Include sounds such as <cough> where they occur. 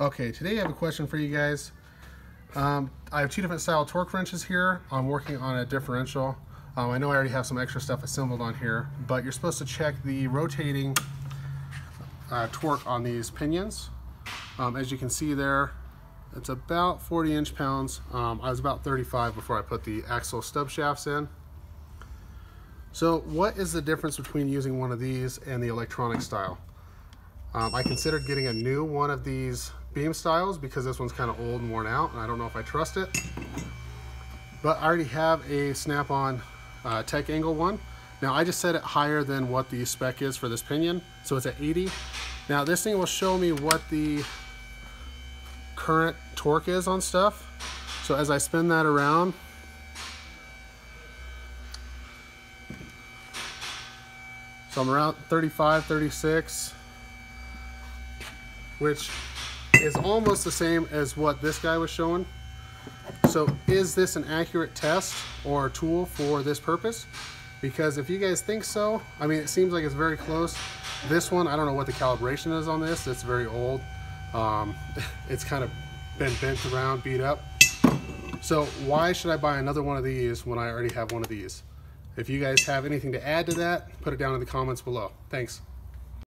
Okay, today I have a question for you guys. Um, I have two different style torque wrenches here. I'm working on a differential. Um, I know I already have some extra stuff assembled on here, but you're supposed to check the rotating uh, torque on these pinions. Um, as you can see there, it's about 40 inch pounds. Um, I was about 35 before I put the axle stub shafts in. So what is the difference between using one of these and the electronic style? Um, I considered getting a new one of these beam styles because this one's kind of old and worn out and I don't know if I trust it. But I already have a Snap-on uh, Tech Angle one. Now I just set it higher than what the spec is for this pinion, so it's at 80. Now this thing will show me what the current torque is on stuff. So as I spin that around, so I'm around 35, 36, which is almost the same as what this guy was showing. So is this an accurate test or tool for this purpose? Because if you guys think so, I mean, it seems like it's very close. This one, I don't know what the calibration is on this. It's very old. Um, <laughs> it's kind of been bent around, beat up. So why should I buy another one of these when I already have one of these? If you guys have anything to add to that, put it down in the comments below. Thanks.